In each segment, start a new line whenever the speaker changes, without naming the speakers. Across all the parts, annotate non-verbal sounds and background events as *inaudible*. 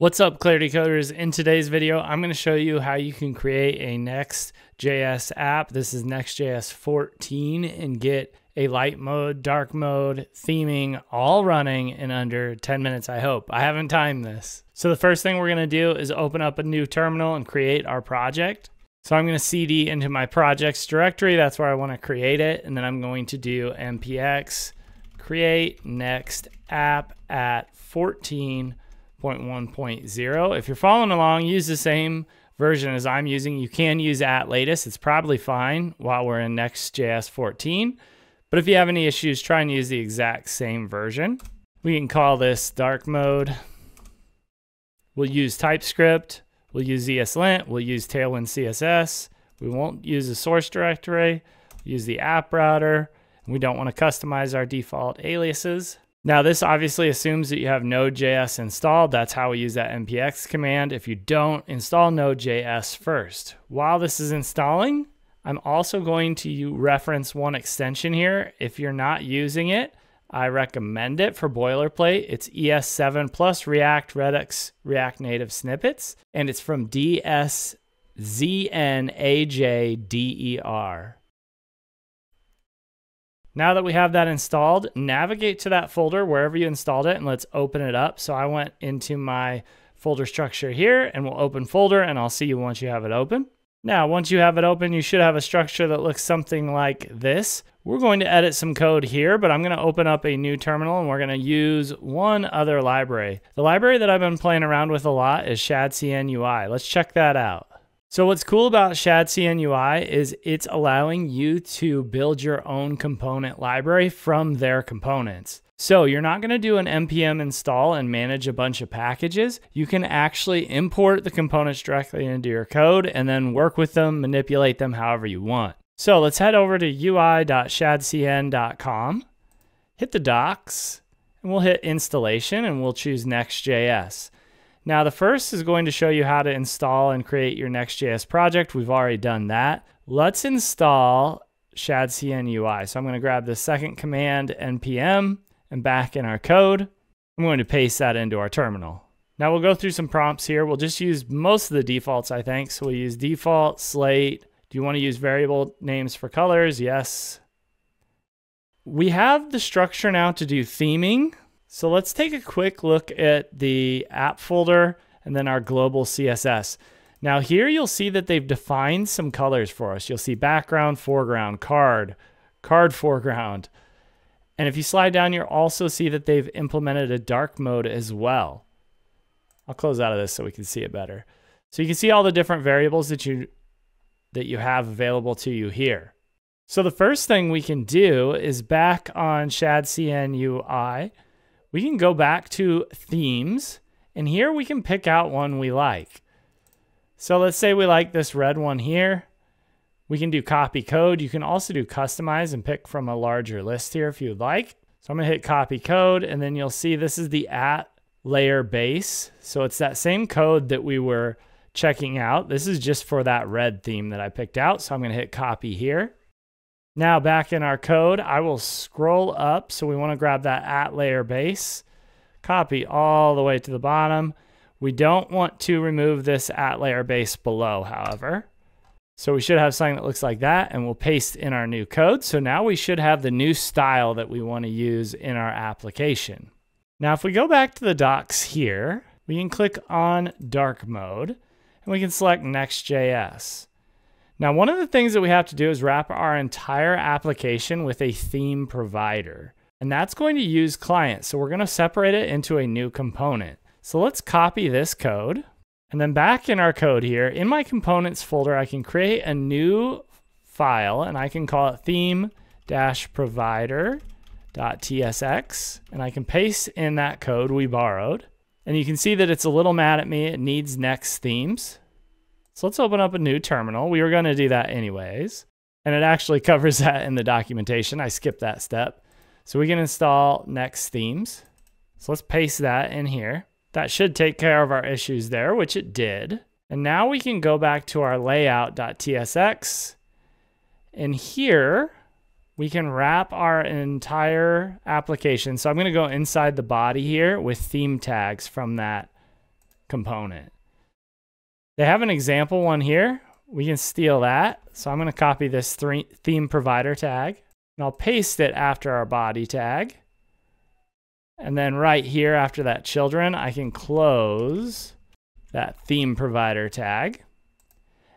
What's up Clarity Coders? In today's video, I'm going to show you how you can create a Next.js app. This is Next.js 14 and get a light mode, dark mode, theming all running in under 10 minutes, I hope. I haven't timed this. So the first thing we're going to do is open up a new terminal and create our project. So I'm going to cd into my projects directory. That's where I want to create it. And then I'm going to do npx create next app at 14 0.1.0. If you're following along, use the same version as I'm using. You can use at latest. It's probably fine while we're in Next.js 14. But if you have any issues, try and use the exact same version. We can call this dark mode. We'll use TypeScript. We'll use ESLint. We'll use Tailwind CSS. We won't use the source directory. We'll use the app router. We don't want to customize our default aliases. Now this obviously assumes that you have Node.js installed. That's how we use that npx command. If you don't, install Node.js first. While this is installing, I'm also going to reference one extension here. If you're not using it, I recommend it for boilerplate. It's ES7 plus React Redux React Native snippets, and it's from DSZNAJDER. Now that we have that installed, navigate to that folder wherever you installed it and let's open it up. So I went into my folder structure here and we'll open folder and I'll see you once you have it open. Now, once you have it open, you should have a structure that looks something like this. We're going to edit some code here, but I'm going to open up a new terminal and we're going to use one other library. The library that I've been playing around with a lot is ShadCN UI. Let's check that out. So what's cool about ShadCN UI is it's allowing you to build your own component library from their components. So you're not going to do an npm install and manage a bunch of packages. You can actually import the components directly into your code and then work with them, manipulate them however you want. So let's head over to ui.shadcn.com, hit the docs, and we'll hit installation and we'll choose Next.js. Now the first is going to show you how to install and create your Next.js project. We've already done that. Let's install ShadCN UI. So I'm going to grab the second command npm and back in our code. I'm going to paste that into our terminal. Now we'll go through some prompts here. We'll just use most of the defaults, I think. So we'll use default, slate. Do you want to use variable names for colors? Yes. We have the structure now to do theming. So let's take a quick look at the app folder and then our global CSS. Now here you'll see that they've defined some colors for us. You'll see background, foreground, card, card foreground. And if you slide down, you'll also see that they've implemented a dark mode as well. I'll close out of this so we can see it better. So you can see all the different variables that you that you have available to you here. So the first thing we can do is back on ShadCN UI we can go back to themes and here we can pick out one we like. So let's say we like this red one here. We can do copy code. You can also do customize and pick from a larger list here if you'd like. So I'm gonna hit copy code and then you'll see this is the at layer base. So it's that same code that we were checking out. This is just for that red theme that I picked out. So I'm gonna hit copy here. Now back in our code, I will scroll up. So we want to grab that at layer base, copy all the way to the bottom. We don't want to remove this at layer base below, however. So we should have something that looks like that and we'll paste in our new code. So now we should have the new style that we want to use in our application. Now, if we go back to the docs here, we can click on dark mode and we can select Next.js. Now, one of the things that we have to do is wrap our entire application with a theme provider. And that's going to use client. So we're going to separate it into a new component. So let's copy this code. And then back in our code here, in my components folder, I can create a new file and I can call it theme-provider.tsx. And I can paste in that code we borrowed. And you can see that it's a little mad at me. It needs next themes. So let's open up a new terminal. We were going to do that anyways. And it actually *laughs* covers that in the documentation. I skipped that step. So we can install next themes. So let's paste that in here. That should take care of our issues there, which it did. And now we can go back to our layout.tsx. And here we can wrap our entire application. So I'm going to go inside the body here with theme tags from that component. They have an example one here. We can steal that. So I'm going to copy this theme provider tag and I'll paste it after our body tag. And then right here after that children, I can close that theme provider tag.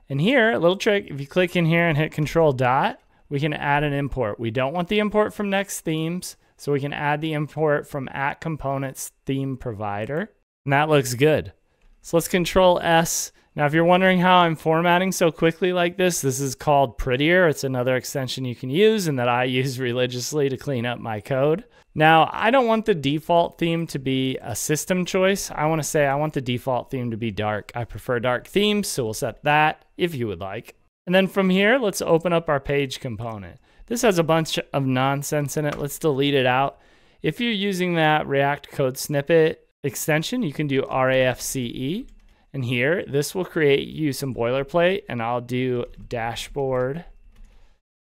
And here, a little trick, if you click in here and hit control dot, we can add an import. We don't want the import from next themes, so we can add the import from at components theme provider. And that looks good. So let's control S now, if you're wondering how I'm formatting so quickly like this, this is called Prettier. It's another extension you can use and that I *laughs* use religiously to clean up my code. Now, I don't want the default theme to be a system choice. I want to say I want the default theme to be dark. I prefer dark themes, so we'll set that if you would like. And then from here, let's open up our page component. This has a bunch of nonsense in it. Let's delete it out. If you're using that React code snippet extension, you can do RAFCE. And here, this will create you some boilerplate and I'll do dashboard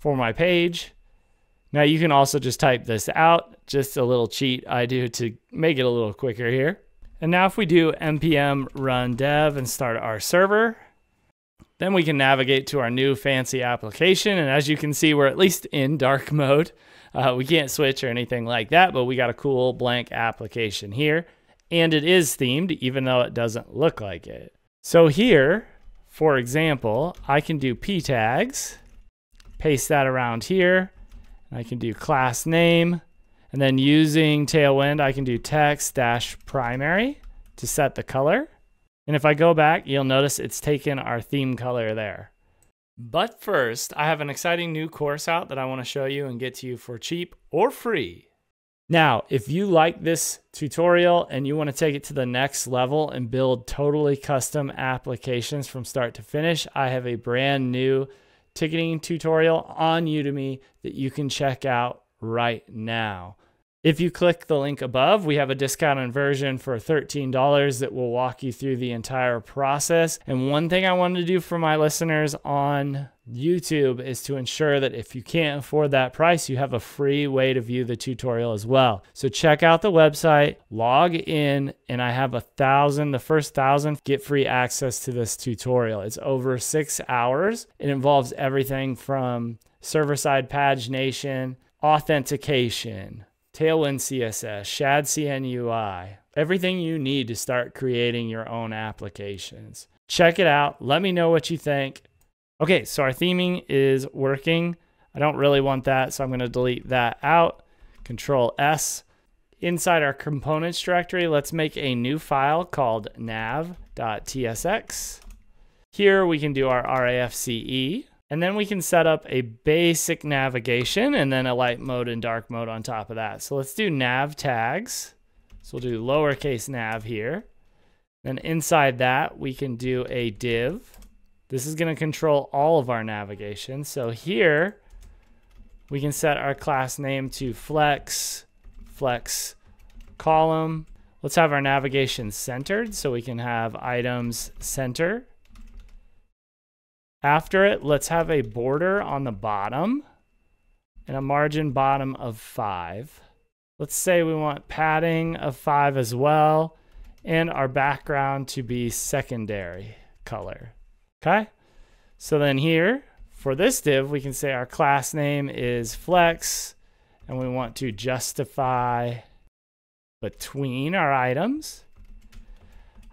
for my page. Now you can also just type this out, just a little cheat I do to make it a little quicker here. And now if we do npm run dev and start our server, then we can navigate to our new fancy application. And as you can see, we're at least in dark mode. Uh, we can't switch or anything like that, but we got a cool blank application here and it is themed even though it doesn't look like it. So here, for example, I can do p tags, paste that around here. I can do class name, and then using Tailwind, I can do text dash primary to set the color. And if I go back, you'll notice it's taken our theme color there. But first, I have an exciting new course out that I want to show you and get to you for cheap or free. Now, if you like this tutorial and you want to take it to the next level and build totally custom applications from start to finish, I have a brand new ticketing tutorial on Udemy that you can check out right now. If you click the link above, we have a discounted version for $13 that will walk you through the entire process. And one thing I wanted to do for my listeners on YouTube is to ensure that if you can't afford that price, you have a free way to view the tutorial as well. So check out the website, log in, and I have a thousand, the first thousand get free access to this tutorial. It's over six hours. It involves everything from server side pagination, authentication, Tailwind CSS, ShadCN UI, everything you need to start creating your own applications. Check it out. Let me know what you think. Okay, so our theming is working. I don't really want that, so I'm going to delete that out. Control S. Inside our components directory, let's make a new file called nav.tsx. Here we can do our RAFCE. And then we can set up a basic navigation and then a light mode and dark mode on top of that. So let's do nav tags. So we'll do lowercase nav here. Then inside that, we can do a div. This is going to control all of our navigation. So here, we can set our class name to flex, flex column. Let's have our navigation centered so we can have items center. After it, let's have a border on the bottom and a margin bottom of 5. Let's say we want padding of 5 as well and our background to be secondary color. Okay? So then here, for this div, we can say our class name is flex and we want to justify between our items.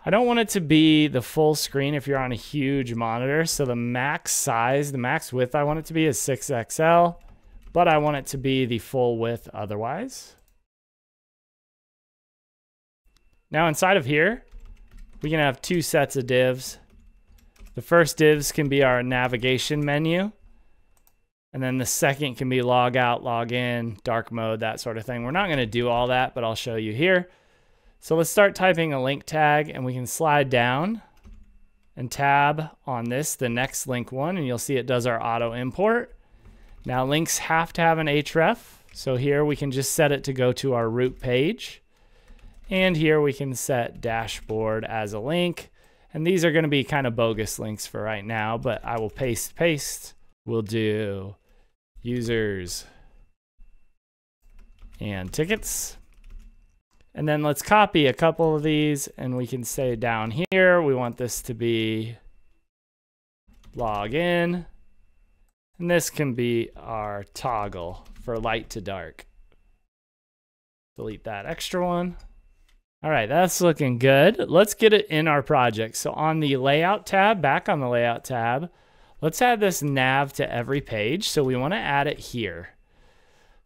I don't want it to be the full screen if you're on a huge monitor. So the max size, the max width I want it to be is 6XL, but I want it to be the full width otherwise. Now inside of here, we can have two sets of divs. The first divs can be our navigation menu. And then the second can be log out, log in, dark mode, that sort of thing. We're not going to do all that, but I'll show you here. So let's start typing a link tag and we can slide down and tab on this, the next link one, and you'll see it does our auto import. Now links have to have an href. So here we can just set it to go to our root page. And here we can set dashboard as a link. And these are going to be kind of bogus links for right now, but I will paste, paste. We'll do users and tickets. And then let's copy a couple of these and we can say down here, we want this to be log in. And this can be our toggle for light to dark. Delete that extra one. All right, that's looking good. Let's get it in our project. So on the layout tab, back on the layout tab, let's add this nav to every page. So we want to add it here.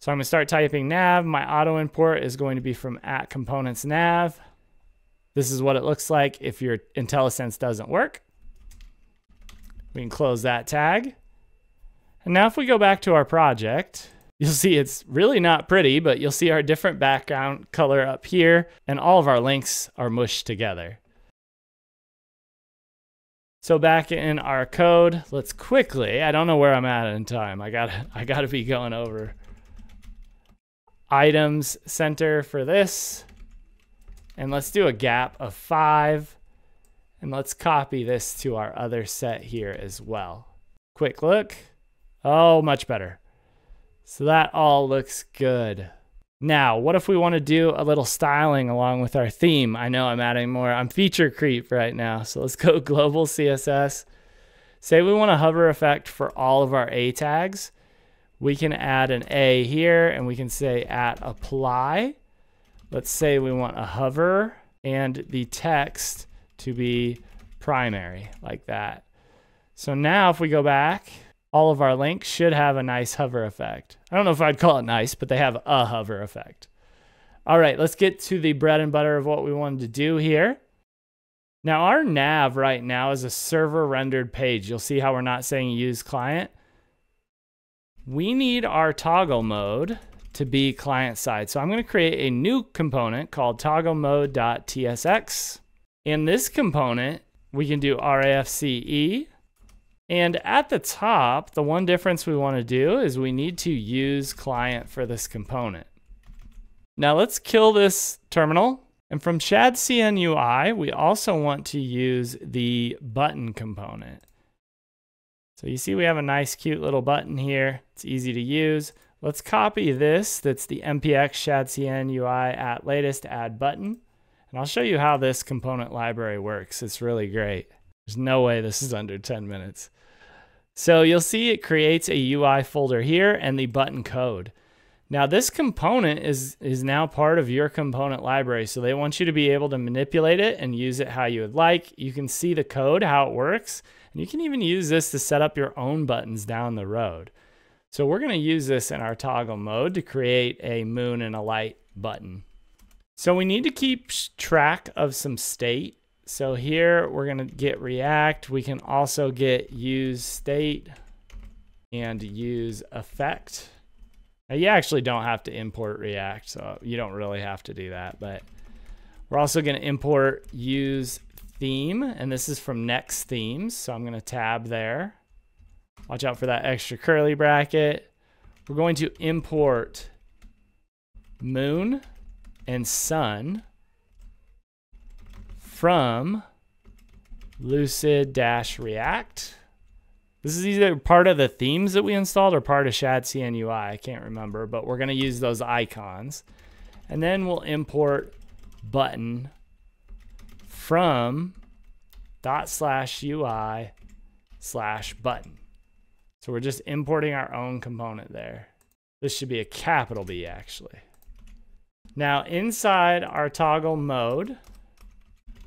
So I'm to start typing nav. My auto import is going to be from at components nav. This is what it looks like if your IntelliSense doesn't work. We can close that tag. And now if we go back to our project, you'll see it's really not pretty, but you'll see our different background color up here, and all of our links are mushed together. So back in our code, let's quickly, I don't know where I'm at in time. I gotta, *laughs* I got to be going over items center for this. And let's do a gap of 5. And let's copy this to our other set here as well. Quick look. Oh, much better. So that all looks good. Now, what if we want to do a little styling along with our theme? I know I'm adding more. I'm feature creep right now. So let's *laughs* go global CSS. Say we want a hover effect for all of our A tags. We can add an A here and we can say at apply. Let's say we want a hover and the text to be primary like that. So now if we go back, all of our links should have a nice hover effect. I don't know if I'd call it nice, but they have a hover effect. All right, let's get to the bread and butter of what we wanted to do here. Now our nav right now is a server rendered page. You'll see how we're not saying use client. We need our toggle mode to be client side. So I'm going to create a new component called toggle mode.tsx. In this component, we can do RAFCE. And at the top, the one difference we want to do is we need to use client for this component. Now let's kill this terminal. And from ShadCN UI, we also want to use the button component. So you see we have a nice cute little button here. It's easy to use. Let's copy this. That's the npx shadcn UI at latest add button. And I'll show you how this component library works. It's really great. There's no way this is under 10 minutes. So you'll see it creates a UI folder here and the button code. Now this component is, is now part of your component library. So they want you to be able to manipulate it and use it how you would like. You can see the code, how it works. And you can even use this to set up your own buttons down the road. So we're going to use this in our toggle mode to create a moon and a light button. So we need to keep track of some state. So here we're going to get React. We can also get use state and use effect. Now you actually don't have to import React, so you don't really have to do that. But we're also going to import use theme, and this is from Next Themes. So I'm going to tab there. Watch out for that extra curly bracket. We're going to import moon and sun from lucide-react. This is either part of the themes that we installed or part of ShadCN UI. I can't remember, but we're going to use those icons. And then we'll import button from dot slash UI slash button. So we're just importing our own component there. This should be a capital B actually. Now inside our toggle mode,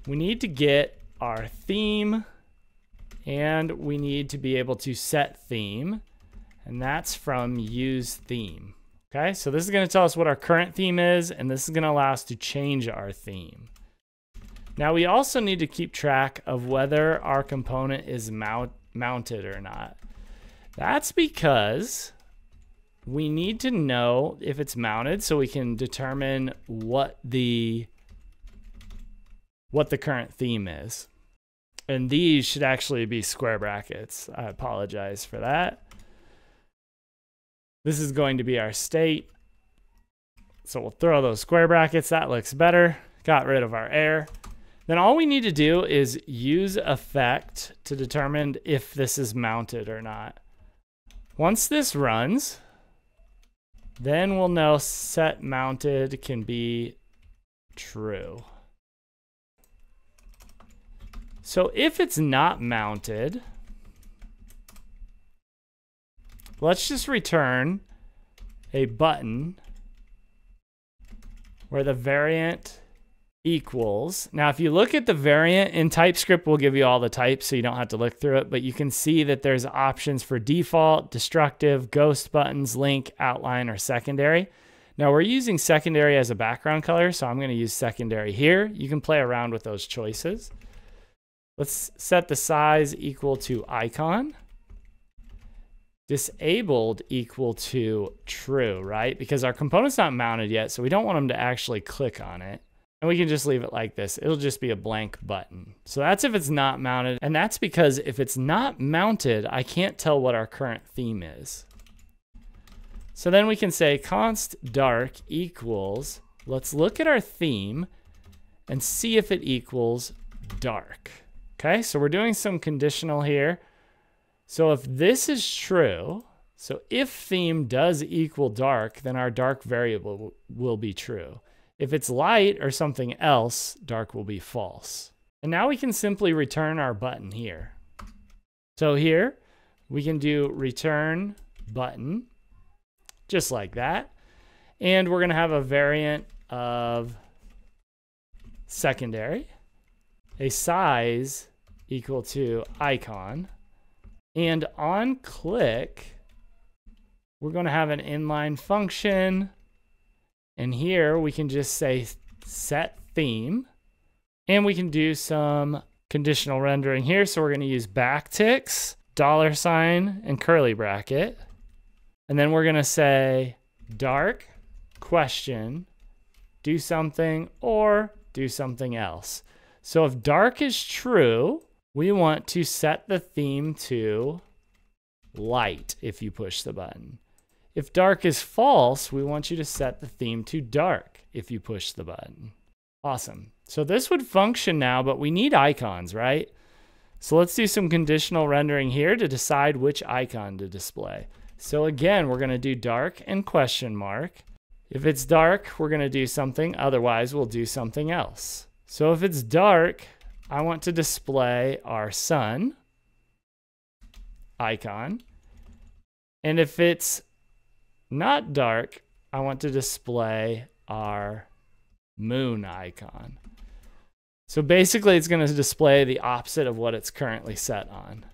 we need to get our theme and we need to be able to set theme and that's from use theme. Okay, so this is gonna tell us what our current theme is and this is gonna allow us to change our theme. Now we also need to keep track of whether our component is mount mounted or not. That's because we need to know if it's mounted so we can determine what the what the current theme is. And these should actually be square brackets. I apologize for that. This is going to be our state. So we'll throw those square brackets. That looks better. Got rid of our error. Then all we need to do is use effect to determine if this is mounted or not. Once this runs, then we'll know set mounted can be true. So if it's not mounted, let's just return a button where the variant equals. Now, if you look at the variant in TypeScript, we'll give you all the types so you don't have to look through it, but you can see that there's options for default, destructive, ghost buttons, link, outline, or secondary. Now we're using secondary as a background color, so I'm going to use secondary here. You can play around with those choices. Let's set the size equal to icon disabled equal to true, right? Because our component's not mounted yet, so we don't want them to actually click on it. And we can just leave it like this. It'll just be a blank button. So that's if it's not mounted. And that's because if it's not mounted, I can't tell what our current theme is. So then we can say const dark equals, let's look at our theme and see if it equals dark. Okay, so we're doing some conditional here. So if this is true, so if theme does equal dark, then our dark variable will be true. If it's light or something else, dark will be false. And now we can simply return our button here. So here we can do return button, just like that. And we're gonna have a variant of secondary, a size equal to icon, and on click, we're going to have an inline function. And here we can just say set theme. And we can do some conditional rendering here. So we're going to use backticks, dollar sign, and curly bracket. And then we're going to say dark question, do something, or do something else. So if dark is true, we want to set the theme to light if you push the button. If dark is false, we want you to set the theme to dark if you push the button. Awesome. So this would function now, but we need icons, right? So let's do some conditional rendering here to decide which icon to display. So again, we're going to do dark and question mark. If it's dark, we're going to do something. Otherwise, we'll do something else. So if it's dark, I want to display our sun icon. And if it's not dark, I want to display our moon icon. So basically it's going to display the opposite of what it's currently set on.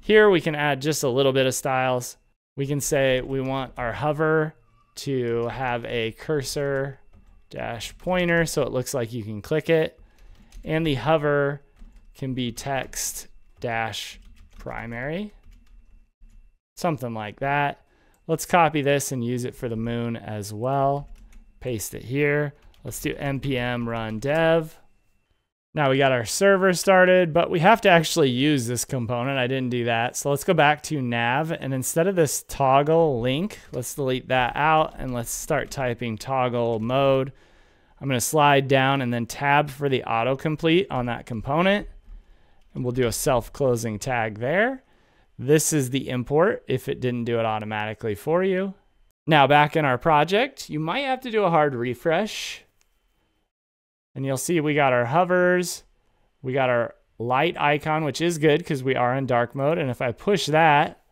Here we can add just a little bit of styles. We can say we want our hover to have a cursor dash pointer so it looks like you can click it and the hover can be text dash primary, something like that. Let's copy this and use it for the moon as well. Paste it here. Let's do npm run dev. Now we got our server started, but we have to actually use this component. I didn't do that. So let's go back to nav and instead of this toggle link, let's delete that out and let's start typing toggle mode. I'm going to slide down and then tab for the autocomplete on that component. And we'll do a self-closing tag there. This is the import if it didn't do it automatically for you. Now back in our project, you might have to do a hard refresh. And you'll see we got our hovers. We got our light icon, which is good because we are in dark mode. And if I push that,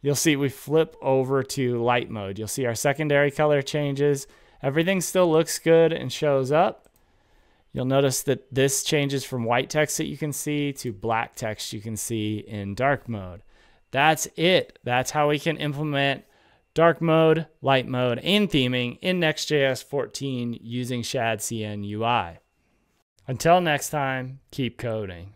you'll see we flip over to light mode. You'll see our secondary color changes. Everything still looks good and shows up. You'll notice that this changes from white text that you can see to black text you can see in dark mode. That's it. That's how we can implement dark mode, light mode, and theming in Next.js 14 using ShadCN UI. Until next time, keep coding.